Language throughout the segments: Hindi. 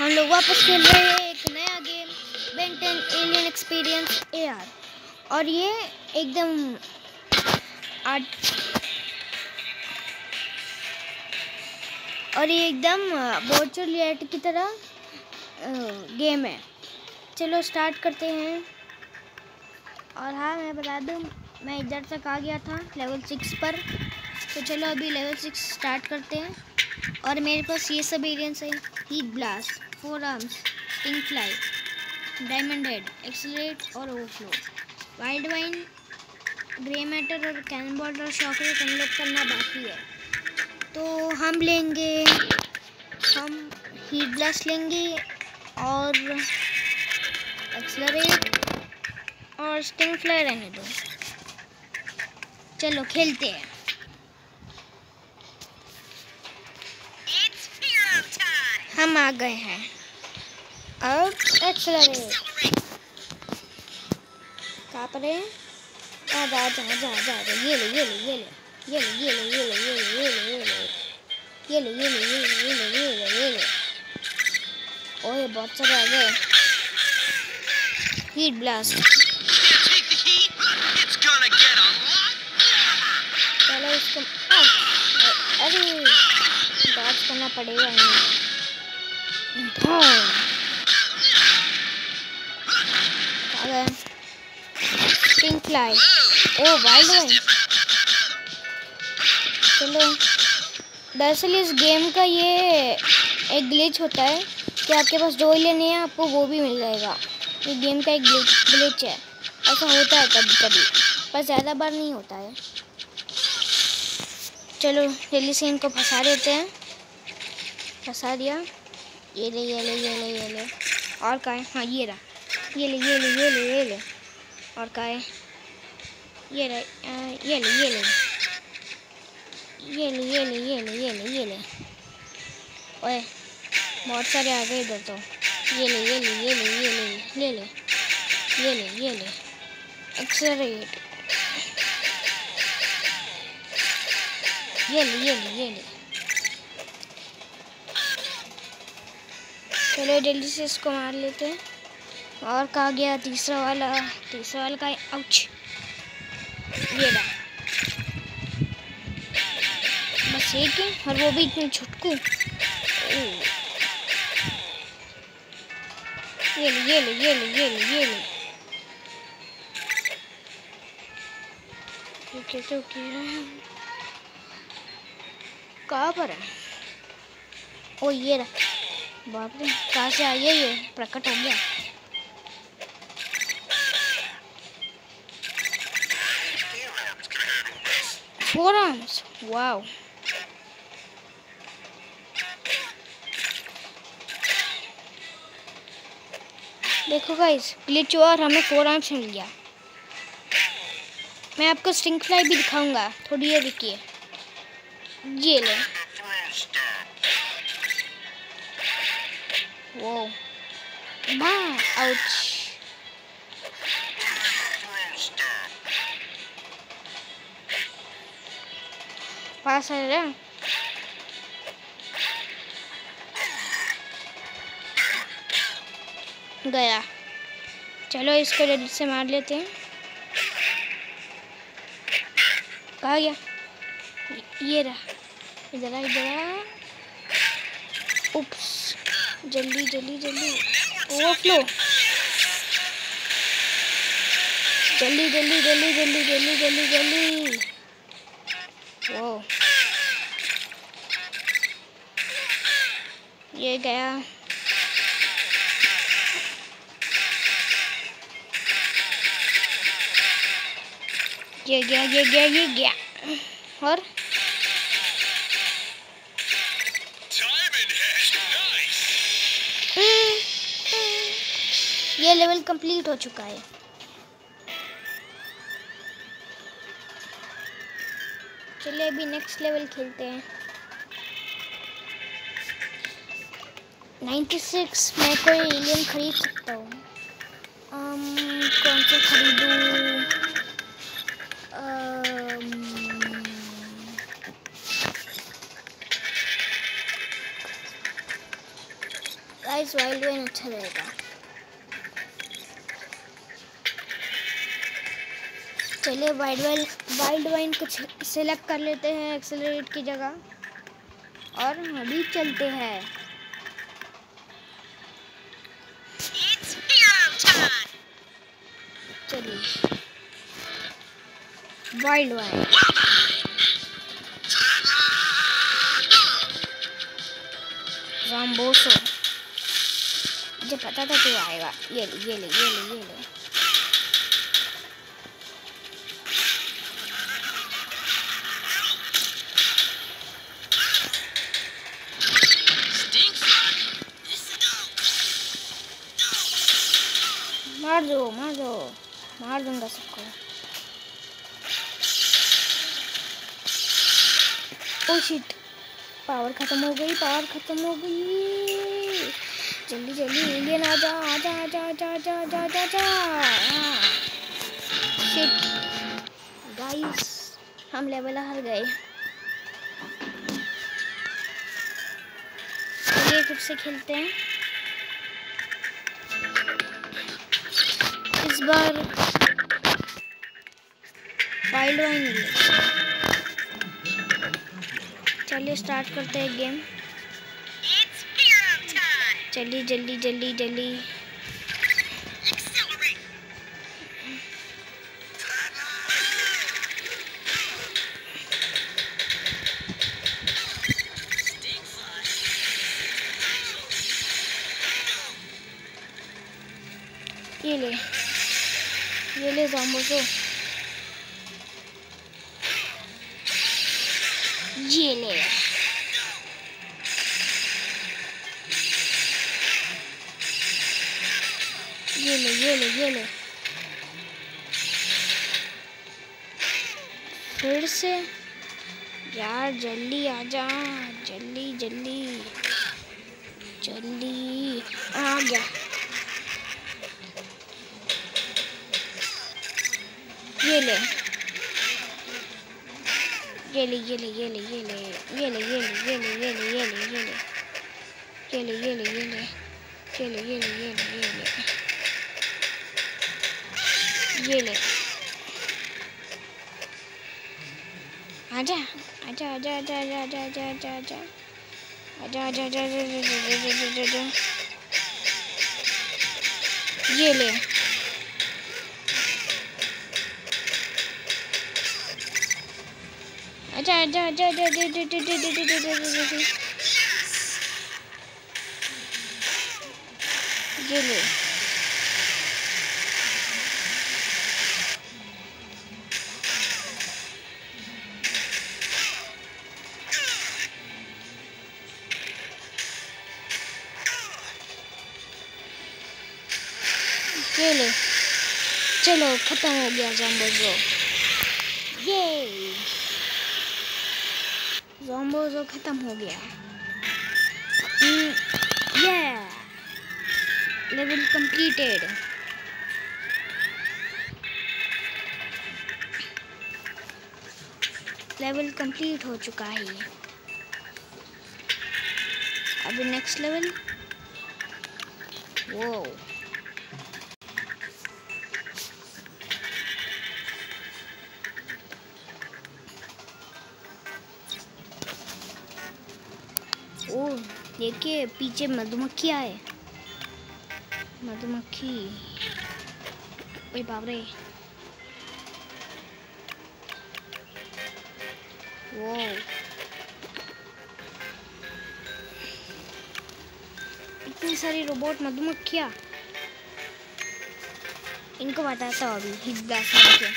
हम लोग वापस खेल रहे हैं एक नया game Ben Ten alien experience AR और ये एकदम और ये एकदम वर्चुअल रियलिटी की तरह गेम है। चलो स्टार्ट करते हैं। और हाँ मैं बता दूँ, मैं इधर तक आ गया था लेवल सिक्स पर। तो चलो अभी लेवल सिक्स स्टार्ट करते हैं। और मेरे पास ये सब एरियंस है Heat Blast Arms Sting Fly Diamond Head एक्सलेट और Overflow Wild Vine Grey Matter और कैन बॉल और शॉकरेट हम करना बाकी है। तो हम लेंगे, हम हीट ब्लास्ट लेंगे और एक्सलरेट और स्टिंग फ्लाई रहने दो। चलो, खेलते हैं। हम आ गए हैं अब पर है जा जा जा जा ये ये ये ये ले ले ले ले ले ये ले ये ले ये ले ये ले ये ले ये ले ओए बहुत सारे आ गए हीट ब्लास्ट चलो इसको अरे डॉच करना पड़ेगा पिंक फ्लाई ओ वाइल्ड वन चलो दरअसल इस गेम का ये एक ग्लिच होता है कि आपके पास जो एलियन है आपको वो भी मिल जाएगा ये गेम का एक ग्लिच ग्लिच है ऐसा होता है कभी कभी पर ज़्यादा बार नहीं होता है चलो जल्दी से इनको फंसा देते हैं। फंसा दिया। ये ले ये ले ये ले ये ले और का है हाँ ये रहा ये ले ये ले ये ले ये ले और का है ये ले ये ले ये ले ये ले ये ले ये ले ये ले ये ले ओए बहुत सारे आ गए इधर तो ये ले ये ले ये ले ये ले ले ले ये ले ये ले एक्सरेट ये ले ये ले ये ले चलो जल्दी से इसको मार लेते हैं। और कहा गया तीसरा वाला तीसरा वाला का आउच ये बस एक है, और वो भी इतनी छुटकू। ये ले ये ले ये ले ये ले ये ले। कैसे उठी रहा कहाँ पर है? ओ ये रहा। बाप रे, कहाँ से आई है ये? प्रकट हो गया। फोर आर्म्स वाओ देखो गाइस ग्लिच हुआ और हमें फोर आर्म्स मिल गया। मैं आपको स्टिंग फ्लाई भी दिखाऊँगा, थोड़ी ये देखिए। ये ले। Whoa. Bah, ouch. पास है रे गया चलो इसको जल्दी से मार लेते हैं कहा गया ये रहा इधर इधर उप्स जल्दी जल्दी जल्दी। ओवरफ्लो जल्दी जल्दी जल्दी जल्दी जल्दी जल्दी जल्दी। वो ये गया। ये गया ये गया ये गया। और ये लेवल कंप्लीट हो चुका है। चलिए अभी नेक्स्ट लेवल खेलते हैं। 96 मैं कोई एलियन खरीद सकता हूँ। कौन सा खरीदूँ? गाइस वाइल्ड वाइन अच्छा रहेगा चलिए वाइल्ड वाइन वाइल्ड वाइन कुछ सेलेक्ट कर लेते हैं एक्सेलरेट की जगह। और अभी चलते हैं। चलिए। वाइल्ड वाइन रामबोसो मुझे पता था तू आएगा ये ले ये ले ये ले ये ले मार दो मार दो मार दूँगा सबको ओ शिट पावर खत्म हो गई पावर खत्म हो गई। जल्दी जल्दी एलियन आ जा आ जा आ जा आ जा आ जा आ जा। शिट गाइस हम लेवल हार गए। चलिए फिर से खेलते हैं। इस बार वाइल्ड वाइन चलिए स्टार्ट करते हैं गेम चलिए जल्दी जल्दी जल्दी। ये ले। ये ले जाम्बोसो ये ले। ले ये ले ये ले फिर से यार जल्दी आ जा जल्दी जल्दी जल्दी आ गया ये ले ये ले ये ले ये ले ये ले ये ले ये ले ये ले ये ले ये ले ये ले ये ले ये ले ये ले ये ले ये ले ये ले ये ले आजा आजा आजा आजा आजा आजा आजा आजा आजा आजा आजा आजा आजा आजा ये ले आजा आजा आजा आजा ये ले ये ले चलो खत्म हो गया जम्बोजो ये जम्बोजो खत्म हो गया ये लेवल कंप्लीटेड लेवल कंप्लीट हो चुका है अभी नेक्स्ट लेवल वो देखिए पीछे मधुमक्खी आए। मधुमक्खी। ओए बाप रे। वो इतनी सारी रोबोट मधुमक्खियाँ। इनको बताता हूँ अभी, हिट ब्लास्ट मार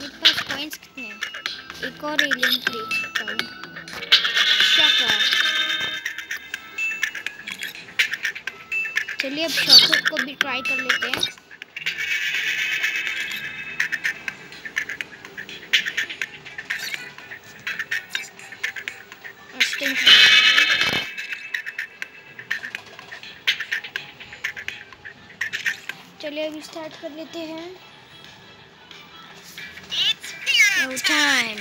मेरे पास कॉइन्स कितने हैं? एक और एलियन करता हूँ। शॉकर चलिए अब शॉकर को भी ट्राई कर लेते हैं। चलिए अभी स्टार्ट कर लेते हैं। टाइम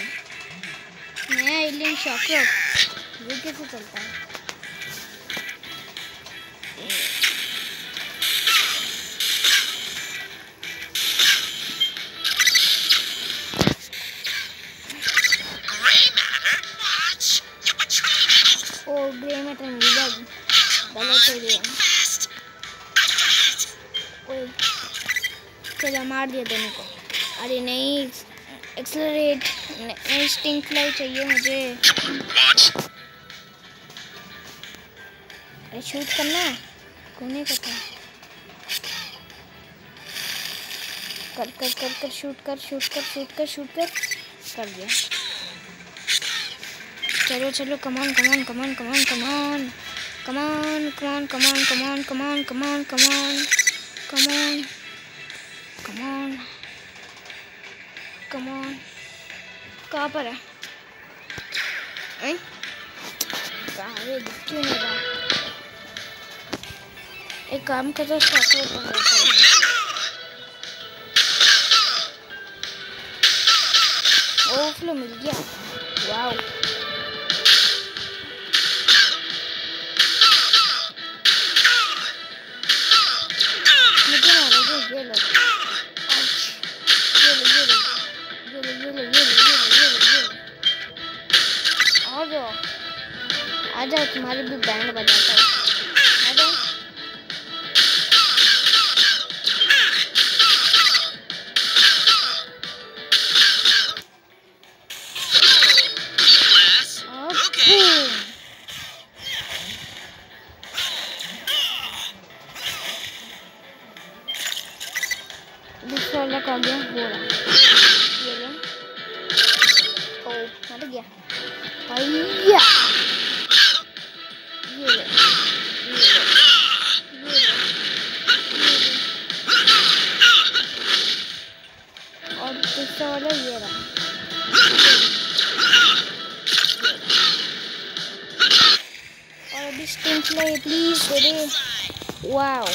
नया एलियन शॉकर ये कैसे चलता है? मार दिया दोनों को। अरे नहीं एक्सलरेट नहीं स्टिंग फ्लाई चाहिए मुझे। अरे शूट करना कोने का था कर कर कर कर शूट कर शूट कर शूट कर शूट कर कर दिया चलो चलो कमान कमान कमान कमान कमान कमान कमान कमान कमान कमान कमान कमान कमान कमान कमान कहाँ पर है कहाँ क्यों नहीं रहा एक काम कर दो मिल गया। वाओ। वाला ये रहा। और अभी स्टिंग फ्लाई प्लीज़ दे वाओ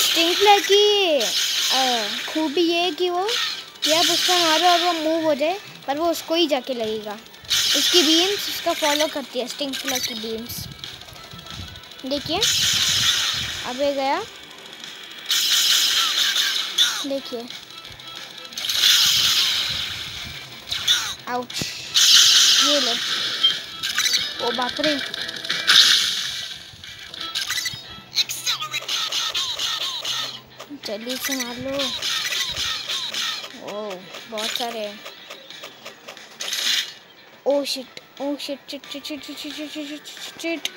स्टिंग फ्लाई की खूबी ये कि वो, या आप उसको मारो और वो मूव हो जाए, पर वो उसको ही जाके लगेगा। उसकी बीम्स उसका फॉलो करती है स्टिंग फ्लाई की बीम्स देखिए। अब गया देखिए आउच ये लो ओ बाप रे जल्दी से मार लो ओ बहुत सारे ओ शिट ओ शिट शिट शिट शिट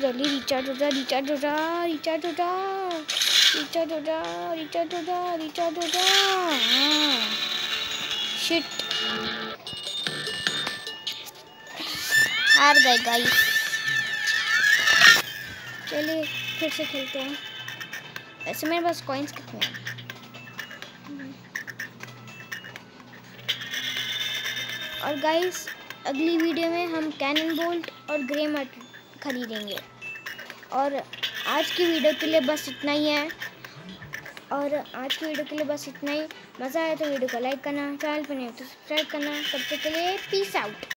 जल्दी रिचार्ज हो जा रिचार्ज हो जा रिचार्ज हो जा रिचार्ज हो जा रिचार्ज हो जा रिचार्ज हो जा। हाँ। शिट हार गए गाइस चलिए फिर से खेलते हैं। ऐसे मेरे पास कॉइन्स कितने हैं? और गाइस अगली वीडियो में हम कैनन बोल्ट और ग्रे मट खरीदेंगे। और आज की वीडियो के लिए बस इतना ही है। और आज की वीडियो के लिए बस इतना ही। मज़ा आया तो वीडियो को लाइक करना, चैनल पर नहीं तो सब्सक्राइब करना। सबसे तक के लिए पीस आउट